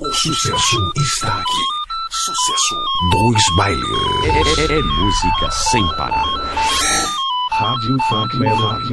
O sucesso está aqui. Sucesso. Dois bailes. É, é, é, é música sem parar. Rádio Funk Melody.